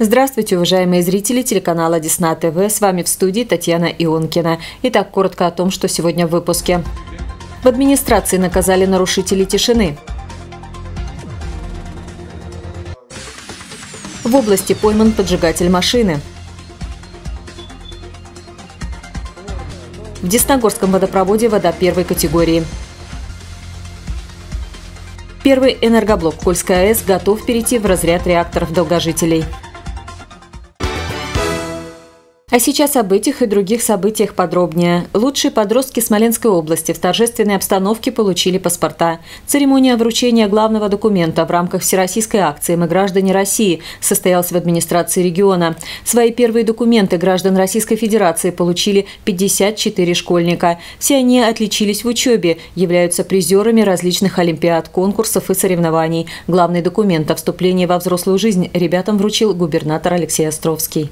Здравствуйте, уважаемые зрители телеканала Десна ТВ. С вами в студии Татьяна Ионкина. Итак, коротко о том, что сегодня в выпуске. В администрации наказали нарушителей тишины. В области пойман поджигатель машины. В Десногорском водопроводе вода первой категории. Первый энергоблок Кольской АЭС готов перейти в разряд реакторов долгожителей. А сейчас об этих и других событиях подробнее. Лучшие подростки Смоленской области в торжественной обстановке получили паспорта. Церемония вручения главного документа в рамках всероссийской акции «Мы граждане России» состоялась в администрации региона. Свои первые документы граждан Российской Федерации получили 54 школьника. Все они отличились в учебе, являются призерами различных олимпиад, конкурсов и соревнований. Главный документ о вступлении во взрослую жизнь ребятам вручил губернатор Алексей Островский.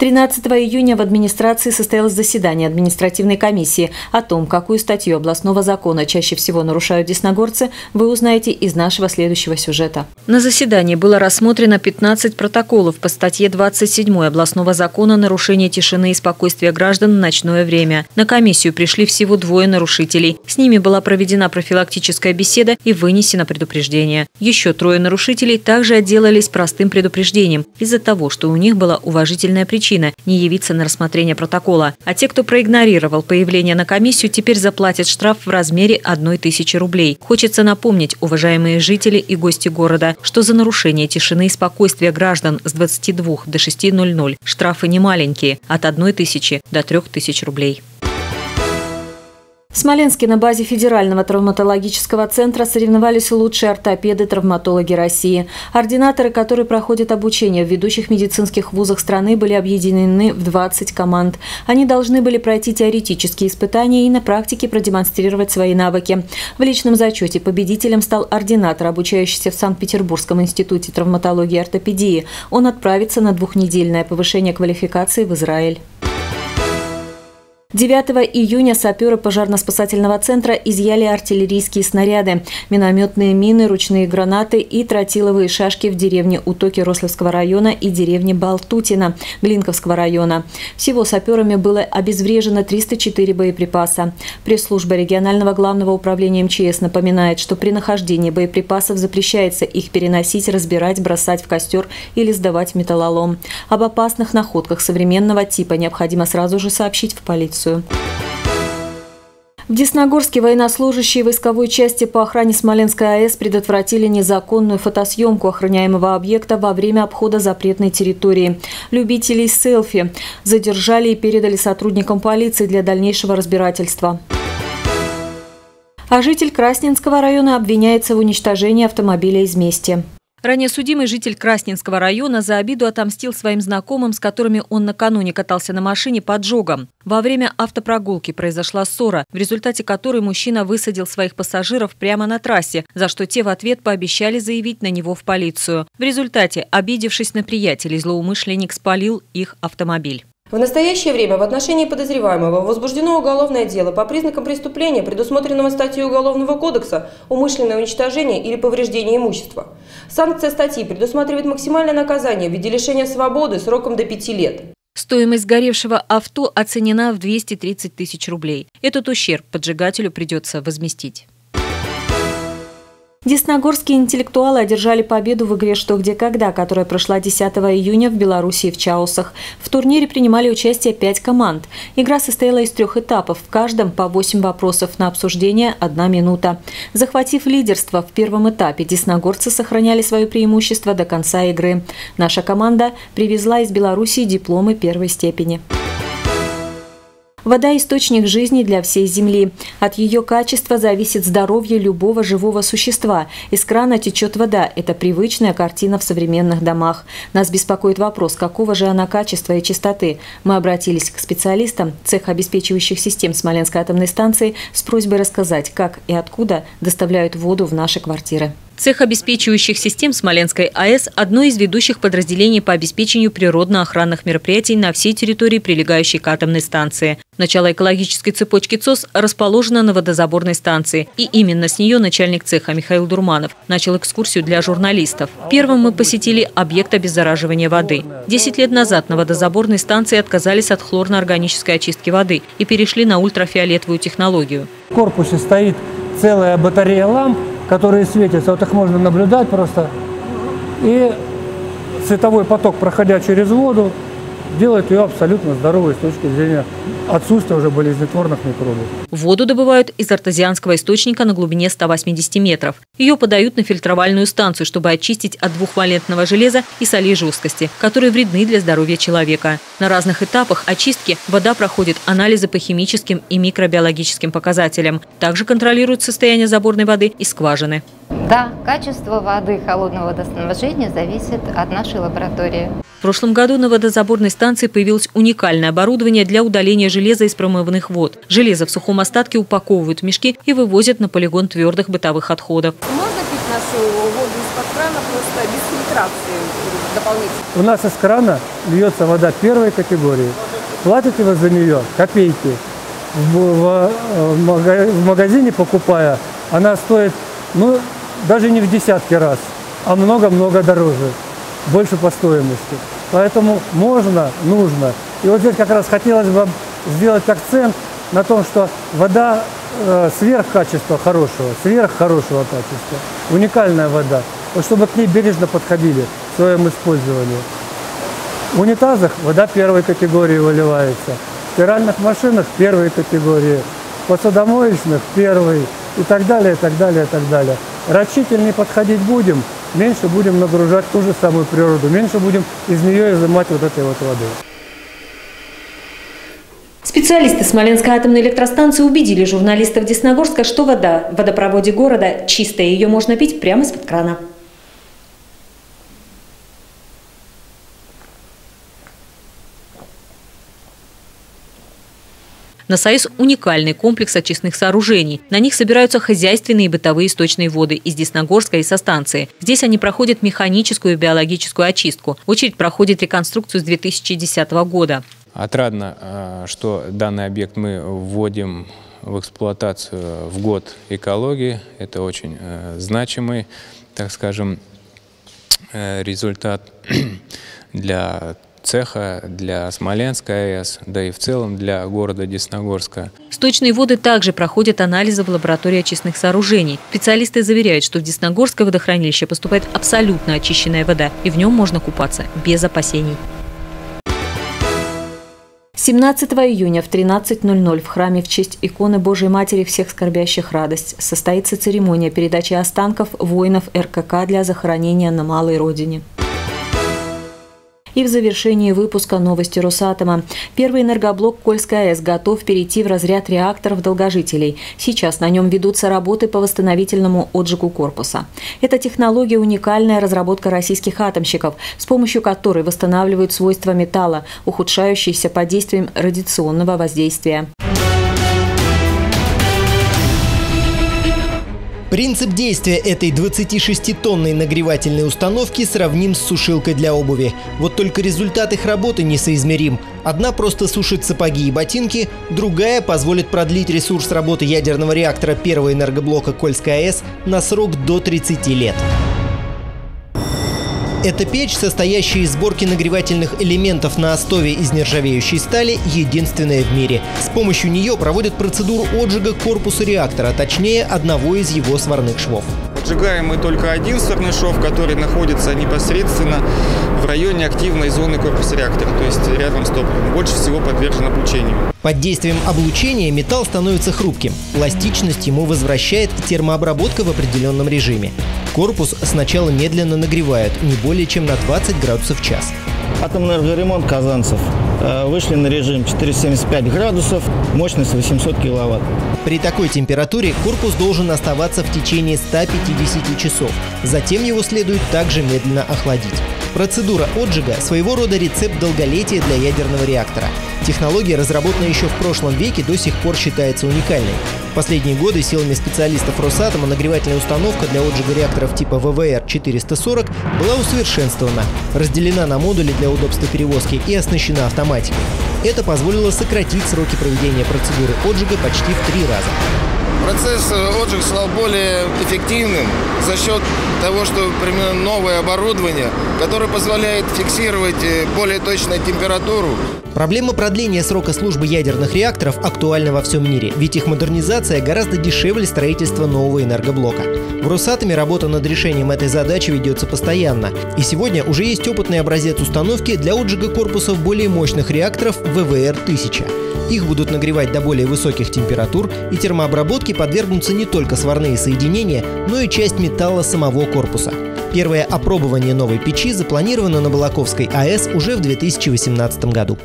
13 июня в администрации состоялось заседание административной комиссии. О том, какую статью областного закона чаще всего нарушают десногорцы, вы узнаете из нашего следующего сюжета. На заседании было рассмотрено 15 протоколов по статье 27 областного закона «Нарушение тишины и спокойствия граждан в ночное время». На комиссию пришли всего двое нарушителей. С ними была проведена профилактическая беседа и вынесено предупреждение. Еще трое нарушителей также отделались простым предупреждением из-за того, что у них была уважительная причина причина не явиться на рассмотрение протокола. А те, кто проигнорировал появление на комиссию, теперь заплатят штраф в размере одной тысячи рублей. Хочется напомнить, уважаемые жители и гости города, что за нарушение тишины и спокойствия граждан с 22 до 6.00 штрафы не маленькие – от одной тысячи до трех тысяч рублей. В Смоленске на базе Федерального травматологического центра соревновались лучшие ортопеды-травматологи России. Ординаторы, которые проходят обучение в ведущих медицинских вузах страны, были объединены в 20 команд. Они должны были пройти теоретические испытания и на практике продемонстрировать свои навыки. В личном зачете победителем стал ординатор, обучающийся в Санкт-Петербургском институте травматологии и ортопедии. Он отправится на двухнедельное повышение квалификации в Израиль. 9 июня саперы пожарно-спасательного центра изъяли артиллерийские снаряды, минометные мины, ручные гранаты и тротиловые шашки в деревне Утоки Рословского района и деревне Балтутина Глинковского района. Всего саперами было обезврежено 304 боеприпаса. Пресс-служба регионального главного управления МЧС напоминает, что при нахождении боеприпасов запрещается их переносить, разбирать, бросать в костер или сдавать металлолом. Об опасных находках современного типа необходимо сразу же сообщить в полицию информацию. В Десногорске военнослужащие войсковой части по охране Смоленской АЭС предотвратили незаконную фотосъемку охраняемого объекта во время обхода запретной территории. Любителей селфи задержали и передали сотрудникам полиции для дальнейшего разбирательства. А житель Красненского района обвиняется в уничтожении автомобиля из мести. Ранее судимый житель Красненского района за обиду отомстил своим знакомым, с которыми он накануне катался на машине поджогом. Во время автопрогулки произошла ссора, в результате которой мужчина высадил своих пассажиров прямо на трассе, за что те в ответ пообещали заявить на него в полицию. В результате, обидевшись на приятелей, злоумышленник спалил их автомобиль. В настоящее время в отношении подозреваемого возбуждено уголовное дело по признакам преступления, предусмотренного статьей Уголовного кодекса «Умышленное уничтожение или повреждение имущества». Санкция статьи предусматривает максимальное наказание в виде лишения свободы сроком до пяти лет. Стоимость сгоревшего авто оценена в 230 тысяч рублей. Этот ущерб поджигателю придется возместить. Десногорские интеллектуалы одержали победу в игре «Что, где, когда», которая прошла 10 июня в Беларуси в Чаусах. В турнире принимали участие пять команд. Игра состояла из трех этапов, в каждом по восемь вопросов на обсуждение – одна минута. Захватив лидерство в первом этапе, десногорцы сохраняли свое преимущество до конца игры. Наша команда привезла из Беларуси дипломы первой степени. Вода – источник жизни для всей Земли. От ее качества зависит здоровье любого живого существа. Из крана течет вода – это привычная картина в современных домах. Нас беспокоит вопрос, какого же она качества и чистоты. Мы обратились к специалистам цех обеспечивающих систем Смоленской атомной станции с просьбой рассказать, как и откуда доставляют воду в наши квартиры. Цех обеспечивающих систем Смоленской АЭС – одно из ведущих подразделений по обеспечению природно-охранных мероприятий на всей территории, прилегающей к атомной станции. Начало экологической цепочки ЦОС расположено на водозаборной станции. И именно с нее начальник цеха Михаил Дурманов начал экскурсию для журналистов. Первым мы посетили объект обеззараживания воды. Десять лет назад на водозаборной станции отказались от хлорно-органической очистки воды и перешли на ультрафиолетовую технологию. В корпусе стоит целая батарея ламп, которые светятся. Вот их можно наблюдать просто. И световой поток, проходя через воду, делает ее абсолютно здоровой с точки зрения отсутствия уже болезнетворных микробов. Воду добывают из артезианского источника на глубине 180 метров. Ее подают на фильтровальную станцию, чтобы очистить от двухвалентного железа и солей жесткости, которые вредны для здоровья человека. На разных этапах очистки вода проходит анализы по химическим и микробиологическим показателям. Также контролируют состояние заборной воды и скважины. Да, качество воды холодного водоснабжения зависит от нашей лаборатории. В прошлом году на водозаборной станции появилось уникальное оборудование для удаления железа из промывных вод. Железо в сухом остатке упаковывают в мешки и вывозят на полигон твердых бытовых отходов. Можно пить нашу воду из-под крана просто без фильтрации дополнительно? У нас из крана льется вода первой категории. Платите вы за нее копейки. В, в, в магазине покупая, она стоит ну, даже не в десятки раз, а много-много дороже больше по стоимости. Поэтому можно, нужно. И вот здесь как раз хотелось бы сделать акцент на том, что вода э, сверх качества хорошего, сверх хорошего качества, уникальная вода, вот чтобы к ней бережно подходили в своем использовании. В унитазах вода первой категории выливается, в стиральных машинах первой категории, в посудомоечных первой и так далее, и так далее, и так далее. Рачительнее подходить будем – меньше будем нагружать ту же самую природу, меньше будем из нее изымать вот этой вот воды. Специалисты Смоленской атомной электростанции убедили журналистов Десногорска, что вода в водопроводе города чистая, ее можно пить прямо из-под крана. На САИС уникальный комплекс очистных сооружений. На них собираются хозяйственные и бытовые источные воды из Десногорска и со станции. Здесь они проходят механическую и биологическую очистку. Очередь проходит реконструкцию с 2010 года. Отрадно, э, что данный объект мы вводим в эксплуатацию в год экологии. Это очень э, значимый, так скажем, э, результат для цеха для Смоленской АЭС, да и в целом для города Десногорска. Сточные воды также проходят анализы в лаборатории очистных сооружений. Специалисты заверяют, что в Десногорское водохранилище поступает абсолютно очищенная вода, и в нем можно купаться без опасений. 17 июня в 13.00 в храме в честь иконы Божией Матери всех скорбящих радость состоится церемония передачи останков воинов РКК для захоронения на Малой Родине. И в завершении выпуска новости Росатома. Первый энергоблок Кольской АЭС готов перейти в разряд реакторов долгожителей. Сейчас на нем ведутся работы по восстановительному отжигу корпуса. Эта технология – уникальная разработка российских атомщиков, с помощью которой восстанавливают свойства металла, ухудшающиеся под действием радиационного воздействия. Принцип действия этой 26-тонной нагревательной установки сравним с сушилкой для обуви. Вот только результат их работы несоизмерим. Одна просто сушит сапоги и ботинки, другая позволит продлить ресурс работы ядерного реактора первого энергоблока Кольской АЭС на срок до 30 лет. Эта печь, состоящая из сборки нагревательных элементов на основе из нержавеющей стали, единственная в мире. С помощью нее проводят процедуру отжига корпуса реактора, точнее одного из его сварных швов. Отжигаем мы только один сварной шов, который находится непосредственно в районе активной зоны корпуса реактора, то есть рядом с топливом. Больше всего подвержен облучению. Под действием облучения металл становится хрупким. Пластичность ему возвращает термообработка в определенном режиме. Корпус сначала медленно нагревают, не более чем на 20 градусов в час. Атомэнергоремонт Казанцев. Э, вышли на режим 475 градусов, мощность 800 киловатт. При такой температуре корпус должен оставаться в течение 150 часов. Затем его следует также медленно охладить. Процедура отжига – своего рода рецепт долголетия для ядерного реактора. Технология, разработанная еще в прошлом веке, до сих пор считается уникальной. В последние годы силами специалистов Росатома нагревательная установка для отжига реакторов типа ВВР-440 была усовершенствована, разделена на модули для удобства перевозки и оснащена автоматикой. Это позволило сократить сроки проведения процедуры отжига почти в три раза. Процесс э, отжига стал более эффективным за счет того, что применено новое оборудование, которое позволяет фиксировать э, более точную температуру. Проблема продления срока службы ядерных реакторов актуальна во всем мире, ведь их модернизация гораздо дешевле строительства нового энергоблока. В Росатоме работа над решением этой задачи ведется постоянно. И сегодня уже есть опытный образец установки для отжига корпусов более мощных реакторов ВВР-1000. Их будут нагревать до более высоких температур, и термообработке подвергнутся не только сварные соединения, но и часть металла самого корпуса. Первое опробование новой печи запланировано на Балаковской АЭС уже в 2018 году.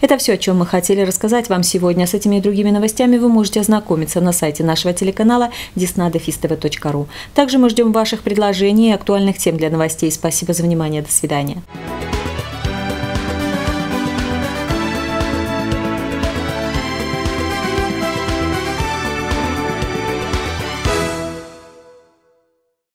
Это все, о чем мы хотели рассказать вам сегодня. С этими и другими новостями вы можете ознакомиться на сайте нашего телеканала disnadefistv.ru. Также мы ждем ваших предложений и актуальных тем для новостей. Спасибо за внимание. До свидания.